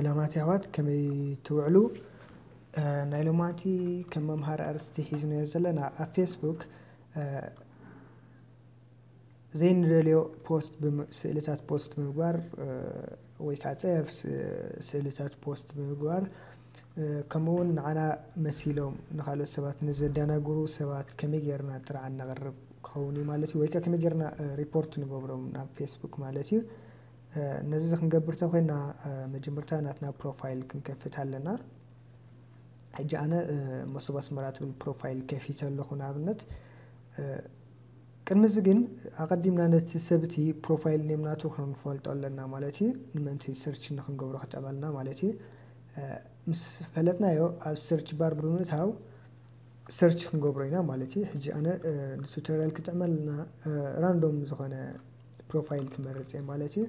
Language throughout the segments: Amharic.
ሰላማት ያዋት ከመይ ትውዕሉ ናይ ሎማንቲ ከም መምሃሪ ኣርስቲ ሒዝናዮ ዘለና ኣብ ፌስቡክ ዘይንደልዮ post ስእልታት post ብምግባር ወይ ከዓ ፀያፍ ስእልታት post ብምግባር ከምኡ እውን ንዓና መሲሎም ንካልኦት ሰባት ንዘደናግሩ ሰባት ከመይ ጌርና ጥርዓን ነቅርብ ክኸውን እዩ ማለት እዩ። ወይ ከመይ ጌርና ሪፖርት ንገብሮም ናብ ፌስቡክ ማለት እዩ ነዚ ክንገብር ተኮይንና መጀመርታ ናትና profile ክንከፍት ኣለና ሕጂ ኣነ መሶብ ኣስመራ ትብል profile ከፊተ ኣለኹ ንኣብነት ቅድሚ እዚ ግን ኣቀዲምና ነቲ ሰብ እቲ profile name ናቱ ክንፈልጦ ኣለና ማለት እዩ ንምንቲ search ንክንገብሮ ክጠቅመልና ማለት እዩ ምስ ፈለጥናዮ ኣብ search bar ብምእታው search ክንገብሮ ኢና ማለት እዩ ሕጂ ኣነ ን tutorial ክጥዕመልና random ዝኮነ profile ክመርፅ እየ ማለት እዩ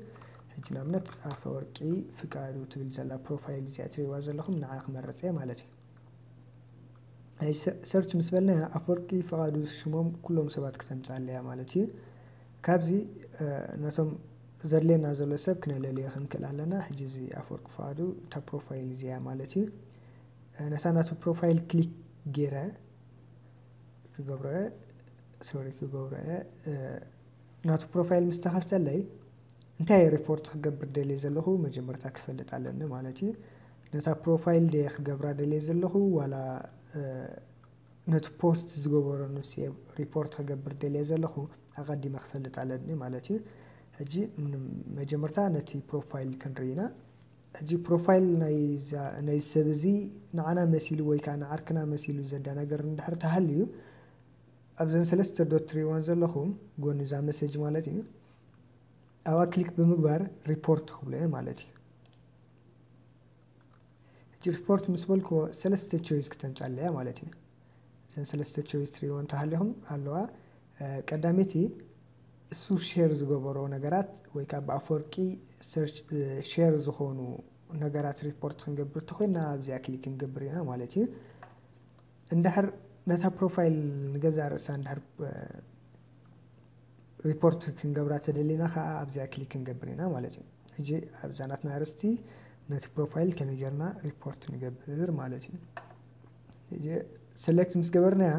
ሕጂ ንኣብነት ኣፈወርቂ ፍቃዱ ትብል ዘላ profile እዚኣ እትሪእዋ ዘለኹም ንዓ ክመርፅ እየ ማለት እዩ። search ምስ በልናያ ኣፈወርቂ ፍቃዱ ሽሞም ኩሎም ሰባት ክተምፃለያ ማለት እዩ። ካብዚ ነቶም ዘድልየና ዘሎ ሰብ ክነለልዮ ክንክእል ኣለና። ሕጂ እዚ ኣፈወርቂ ፍቃዱ እታ profile እዚኣ ማለት እዩ። ነታ ናቱ profile click ገይረ ክገብሮ እየ sorry ክገብሮ እየ ናቱ profile ምስ ተኸፍተለይ እንታይ ሪፖርት ክገብር ደልየ ዘለኹ መጀመርታ ክፈልጥ ኣለኒ ማለት እዩ ነታ profile ደ ክገብራ ደልየ ዘለኹ ዋላ ነቲ post ዝገበሮ ንስ ሪፖርት ክገብር ደልየ ዘለኹ ኣቀዲመ ክፈልጥ ኣለኒ ማለት እዩ ሕጂ መጀመርታ ነቲ profile ክንርኢ ኢና ሕጂ profile ናይ ሰብ እዚ ንዓና መሲሉ ወይ ከዓ ንዓርክና መሲሉ ዘደናገር እንድሕር ተሃልዩ ኣብዘን ሰለስተ dot ትሪእዎን ዘለኹም ጎኒ እዛ message ማለት እዩ ኣብኣ click ብምግባር ሪፖርት ክብሎ ማለት እዩ ሕጂ ሪፖርት ምስ በልክዎ ሰለስተ choice ክተምፃለያ ማለት እዩ እዘን ሰለስተ choice ትሪእዎ እንተሃሊኹም ኣለዋ ቀዳሚቲ እሱ share ዝገበሮ ነገራት ወይ ከዓ ብኣፈወርቂ share ዝኾኑ ነገራት ሪፖርት ክንገብር እንተኮይንና ኣብዚኣ click ክንገብር ኢና ማለት እዩ። እንድሕር ነታ profile ንገዛ ርእሳ እንድሕር ሪፖርት ክንገብራ ተደሊና ከዓ ኣብዚኣ click ክንገብር ኢና ማለት እዩ። ሕጂ ኣብዛ ናትና ኣርስቲ ነቲ profile ከመይ ጌርና ሪፖርት ንገብር ማለት እዩ። ሕጂ select ምስ ገበርናያ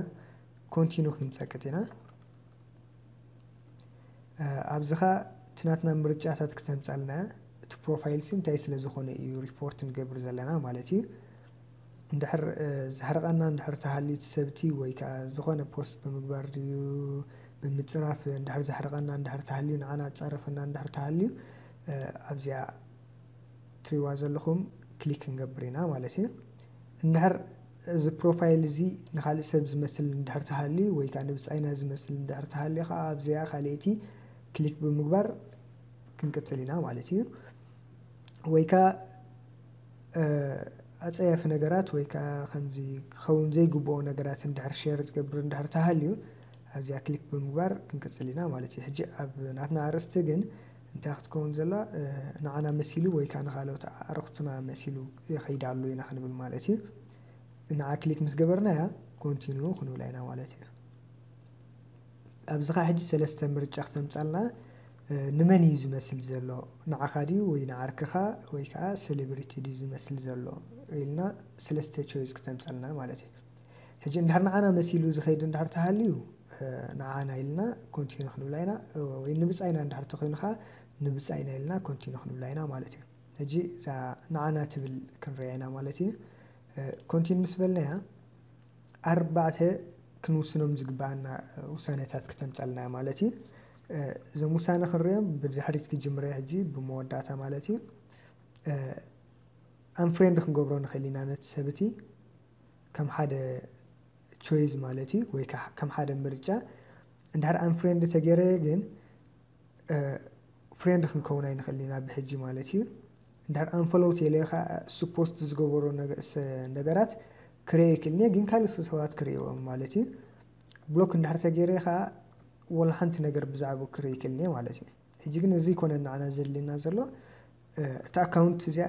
continue ክንፀቅጥ ኢና። ኣብዚ ኸ እቲ ምርጫታት ክተምፃልና እቲ profile ሲ እንታይ ስለ ዝኾነ እዩ ሪፖርት ንገብር ዘለና ማለት እዩ። እንድሕር ዘሕርቐና እንድሕር ተሃልዩ ሰብቲ ወይ ከዓ ዝኾነ post ብምግባር ድዩ ብምፅራፍ እንድሕር ዘሕርቐና እንድሕር ተሃልዩ ንዓና ፀረፈና እንድሕር ተሃልዩ ኣብዚኣ ትሪእዋ ዘለኹም click ክንገብር ኢና ማለት እዩ። እንድሕር እዚ profile እዚ ንካሊእ ሰብ ዝመስል እንድሕር ተሃልዩ ወይ ከዓ ንብፃይና ዝመስል እንድሕር ተሃልዩ ከዓ ኣብዚኣ ካልአይቲ click ብምግባር ክንቅፅል ኢና ማለት እዩ። ወይ ከዓ ኣፀያፊ ነገራት ወይ ከዓ ከምዚ ክኸውን ዘይግብኦ ነገራት እንድሕር share ዝገብር እንድሕር ተሃልዩ ኣብዚኣ click ብምግባር ክንቅፅል ኢና ማለት እዩ። ሕጂ ኣብ ናትና ኣርእስቲ ግን እንታይ ክትከውን ዘላ? ንዓና መሲሉ ወይ ከዓ ንካልኦት ኣዕርክቱና መሲሉ ይኸይድ ኣሎ ኢና ክንብል ማለት እዩ። ንዓ click ምስ ገበርናያ continue ክንብላ ኢና ማለት እዩ። ኣብዚ ከዓ ሕጂ ሰለስተ ምርጫ ክተምፃልና ንመን እዩ ዝመስል ዘሎ? ንዓኻ ድዩ ወይ ንዓርክኻ ወይ ከዓ celebrity ድዩ ዝመስል ዘሎ ኢልና ሰለስተ choice ክተምፀልና ማለት እዩ። ሕጂ እንድሕር ንዓና መሲሉ ዝኸይድ እንድሕር ተሃልዩ ንዓና ኢልና continue ክንብላ ኢና። ወይ ንብፃይና እንድሕር ተኮይኑ ከዓ ንብፃይና ኢልና continue ክንብላ ኢና ማለት እዩ። ሕጂ እዛ ንዓና ትብል ክንሪኣ ኢና ማለት እዩ። continue ምስ በልናያ ኣርባዕተ ክንውስኖም ዝግባአና ውሳኔታት ክተምፀልና ማለት እዩ። እዞም ውሳነ ክንሪኦም ብድሕሪት ክጅምረ ሕጂ ብመወዳእታ ማለት እዩ። unfriend ክንገብሮ ንኽእል ኢና ነቲ ሰብቲ ከም ሓደ choice ማለት እዩ ወይ ከም ሓደ ምርጫ እንድሕር unfriend ተገይረየ ግን friend ክንከውን ኣይንኽእል ኢና ብሕጂ ማለት እዩ። እንድሕር unfollow ተለየ ከዓ እሱ post ዝገበሮ ነገራት ክርአ ይክእልኒ ግን ካልእ ሰባት ክርእዎም ማለት እዩ። block እንድሕር ተገይረ ከዓ ወላ ሓንቲ ነገር ብዛዕባ ክርኢ ይክእልኒ ማለት እዩ። ሕጂ ግን እዚ ይኮነ ንዓና ዘድልየና ዘሎ እቲ account እዚኣ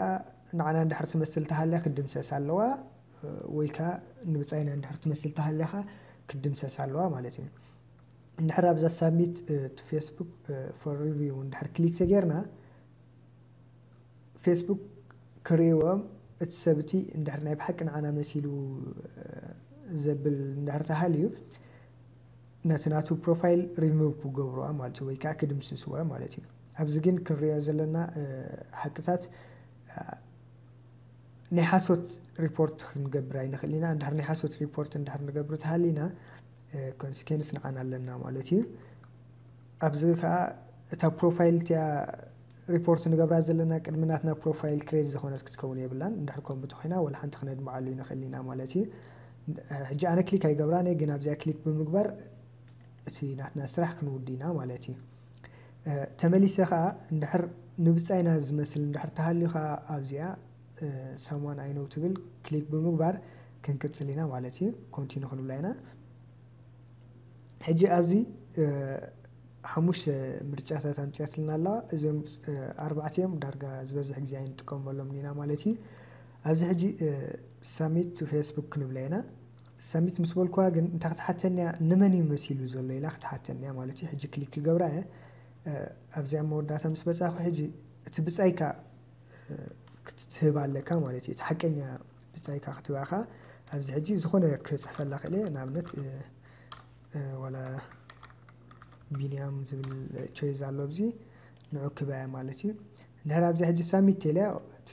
ንዓና እንድሕር ትመስል ተሃልያ ክድምሰስ ኣለዋ ወይ ከዓ ንብፃይና እንድሕር ትመስል ተሃልያ ከዓ ክድምሰስ ኣለዋ ማለት እዩ። እንድሕር ኣብዛ submit Facebook for review እንድሕር click ተገይርና ፌስቡክ ክርእዎም እቲ ሰብቲ እንድሕር ናይ ብሓቂ ንዓና መሲሉ ዝብል እንድሕር ተሃልዩ ነቲ ናቱ ፕሮፋይል ሪሙቭ ክገብርዋ ማለት እዩ ወይ ከዓ ክድምስስዋ ማለት እዩ። ኣብዚ ግን ክንሪኦ ዘለና ሓቅታት ናይ ሓሶት ሪፖርት ክንገብር ኣይንኽእል ኢና። እንድሕር ናይ ሓሶት ሪፖርት እንድሕር ንገብር ተሃሊና consequence ንዓና ኣለና ማለት እዩ። ኣብዚ ከዓ እታ profile እቲያ ሪፖርት ንገብራ ዘለና ቅድሚ ናትና profile create ዝኾነት ክትከውን የብላን። እንድሕር ከምኡ እንተኮይና ወላ ሓንቲ ክነድምዓሉ ንኽእል ኢና ማለት እዩ። ሕጂ ኣነ click ኣይገብራነ ግን ኣብዚኣ click ብምግባር እቲ ናትና ስራሕ ክንውዲና ማለት እዩ። ተመሊሰ ከዓ እንድሕር ንብፃይና ዝመስል እንድሕር ተሃልዩ ከዓ ኣብዚኣ ሰሟን ኣይነው ትብል click ብምግባር ክንቅፅል ኢና ማለት እዩ። continue ክንብላ ኢና። ሕጂ ኣብዚ ሓሙሽተ ምርጫታት ኣምፅያትልና ኣለዋ እዞም ኣርባዕትዮም ዳርጋ ዝበዝሕ ግዜ ኣይንጥቀመሎም ኢና ማለት እዩ። ኣብዚ ሕጂ submit to Facebook ክንብላ ኢና። submit ምስ በልክዋ ግን እንታይ ክትሓተኒያ ንመን እዩ መሲሉ ዘሎ ኢላ ክትሓተኒያ ማለት እዩ። ሕጂ click ክገብራ እየ። ኣብዚኣ መወዳእታ ምስ በፃኹ ሕጂ እቲ ብፃይካ ክትህብ ኣለካ ማለት እዩ። ሓቀኛ ብፃይካ ክትባኻ ኣብዚ ሕጂ ዝኾነ ክፅሕፈላ ክእል ንኣብነት ዋላ ቢንያም ዝብል choice ኣሎ ኣብዚ ንዑ ክበያ ማለት እዩ። እንድሕር ኣብዚ ሕጂ submit ተልያ እቲ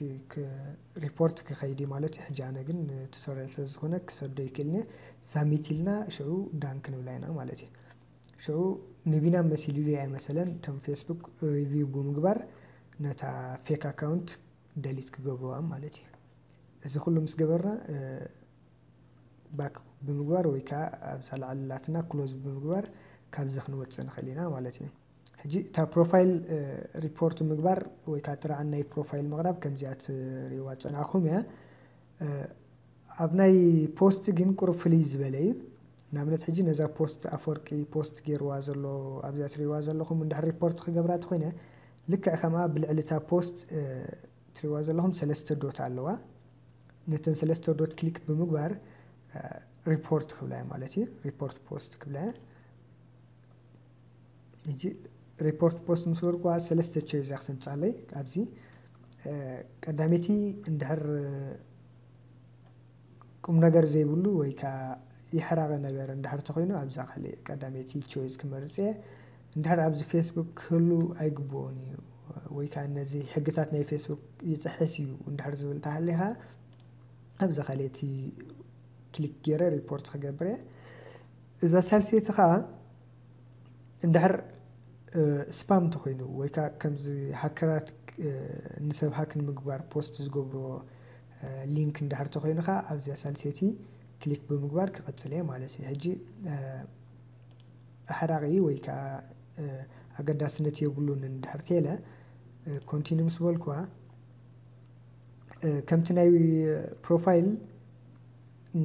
ሪፖርት ክኸይዲ ማለት እዩ። ሕጂ ኣነ ግን tutorial ስለ ዝኾነ ክሰዶ ይክእልኒ submit ኢልና ሽዑ done ክንብላ ኢና ማለት እዩ። ሽዑ ንቢናም መሲሉ እያ መሰለን። እቶም ፌስቡክ review ብምግባር ነታ fake account delete ክገብርዋ ማለት እዩ። እዚ ኩሉ ምስ ገበርና back ብምግባር ወይ ከዓ ኣብዛ ላዕልላትና close ብምግባር ካብዚ ክንወፅእ ንኽእል ኢና ማለት እዩ። ሕጂ እታ profile report ምግባር ወይ ከዓ ጥራዓን ናይ profile ምቕራብ ከምዚኣ ትሪእዋ ፀናዕኹም እያ። ኣብ ናይ post ግን ቁሩብ ፍልይ ዝበለ እዩ። ንኣብነት ሕጂ ነዛ post ኣፈወርቂ post ገይርዋ ዘሎ ኣብዚኣ ትሪእዋ ዘለኹም እንድሕር ሪፖርት ክገብራ ተኮይነ ልክዕ ከምኣ ብልዕልታ post ትሪእዋ ዘለኹም ሰለስተ dot ኣለዋ ነተን ሰለስተ dot click ብምግባር ሪፖርት ክብላ ማለት እዩ report post ክብላ ሕጂ report post ምስ በልኳ ሰለስተ ቾይዛ ክትምፃለይ ኣብዚ ቀዳሜቲ እንድሕር ቁም ነገር ዘይብሉ ወይ ከዓ ይሕራቐ ነገር እንድሕር ተኮይኑ ኣብዛ ካሊእ ቀዳሜቲ choice ክመርፅ እየ። እንድሕር ኣብዚ ፌስቡክ ክህሉ ኣይግብኦን እዩ ወይ ከዓ ነዚ ሕግታት ናይ ፌስቡክ ይፅሕስ እዩ እንድሕር ዝብል እንተሃሊኻ ኣብዛ ካልእቲ click ገይረ ሪፖርት ክገብር እየ። እዛ ሳልሰይቲ ከዓ እንድሕር spam እንተኮይኑ ወይ ከዓ ከምዚ hacker ኣት ንሰብ hack ንምግባር post ዝገብርዎ link እንድሕር ተኮይኑ ከዓ ኣብዚኣ ሳልሰይቲ click ብምግባር ክቐፅል እየ ማለት እዩ። ሕጂ ኣሕራቂ ወይ ከዓ ኣገዳስነት የብሉን እንድሕር ተለ continue ምስ በልክዋ ከምቲ ናይ profile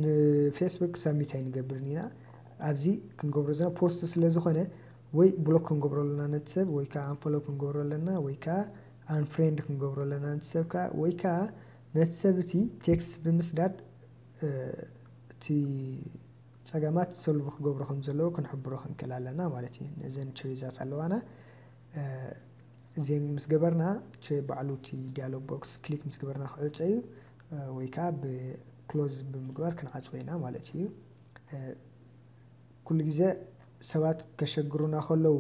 ንፌስቡክ submit ኣይንገብርን ኢና ኣብዚ ክንገብሮ ዘለና post ስለ ዝኾነ ወይ block ክንገብሮ ኣለና ነቲ ሰብ ወይ ከዓ unfollow ክንገብሮ ኣለና ወይ ከዓ unfriend ክንገብሮ ኣለና ነቲ ሰብ ከዓ ወይ ከዓ ነቲ ሰብ እቲ text ብምስዳድ እቲ ፀገማት solve ክገብሮ ከም ዘለዎ ክንሕብሮ ክንክእል ኣለና ማለት እዩ ነዘን choice ኣት ኣለዋና እዚን ምስ ገበርና ባዕሉ እቲ dialog box click ምስ ገበርና ክዕፀ እዩ ወይ ከዓ ብ close ብምግባር ክንዓፅዎ ኢና ማለት እዩ። ኩሉ ግዜ ሰባት ከሸግሩና ከለዉ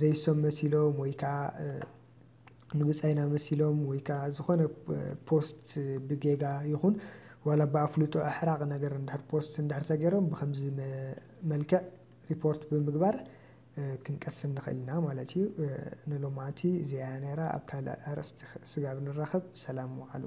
ዘይሶም መሲሎም ወይ ከዓ ንብፃይና መሲሎም ወይ ከዓ ዝኾነ post ብጌጋ ይኹን ዋላ ብኣፍልጦ ኣሕራቅ ነገር እንድሕር post እንድሕር ተገይሮም ብከምዚ መልክዕ ሪፖርት ብምግባር ክንቀስም ንኽእል ኢና ማለት እዩ። ንሎማዓንቲ እዚኣ ነራ ኣብ ካልእ ኣርእስቲ ስጋብ ንራኸብ ሰላም ዋዕሉ